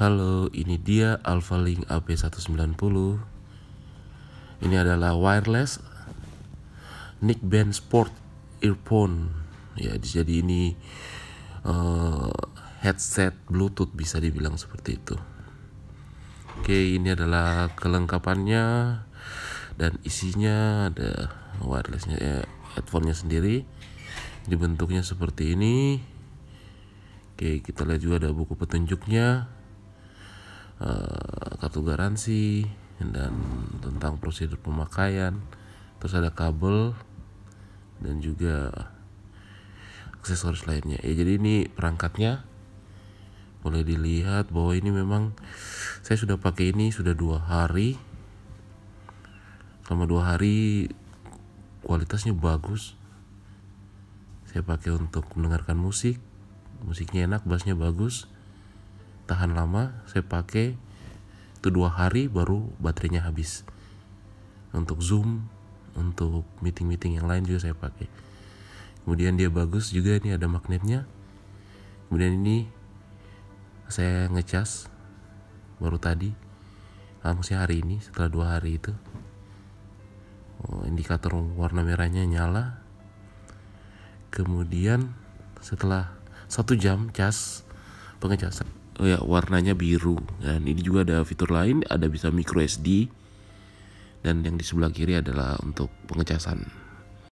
Halo, ini dia Alphalink AP190. Ini adalah wireless Nick Band Sport earphone. Ya, jadi ini uh, headset Bluetooth bisa dibilang seperti itu. Oke, ini adalah kelengkapannya dan isinya ada wirelessnya ya, headphonenya sendiri. Dibentuknya seperti ini. Oke, kita lihat juga ada buku petunjuknya, uh, kartu garansi, dan tentang prosedur pemakaian. Terus ada kabel dan juga aksesoris lainnya. Ya, jadi ini perangkatnya boleh dilihat bahwa ini memang saya sudah pakai ini sudah dua hari. Selama dua hari kualitasnya bagus. Saya pakai untuk mendengarkan musik musiknya enak bassnya bagus tahan lama saya pakai itu dua hari baru baterainya habis. Untuk zoom untuk meeting-meeting yang lain juga saya pakai. Kemudian dia bagus juga ini ada magnetnya. Kemudian ini saya ngecas baru tadi maksudnya hari ini setelah dua hari itu. Oh, indikator warna merahnya nyala. Kemudian setelah satu jam cas pengecasan. Oh ya warnanya biru dan ini juga ada fitur lain ada bisa micro SD dan yang di sebelah kiri adalah untuk pengecasan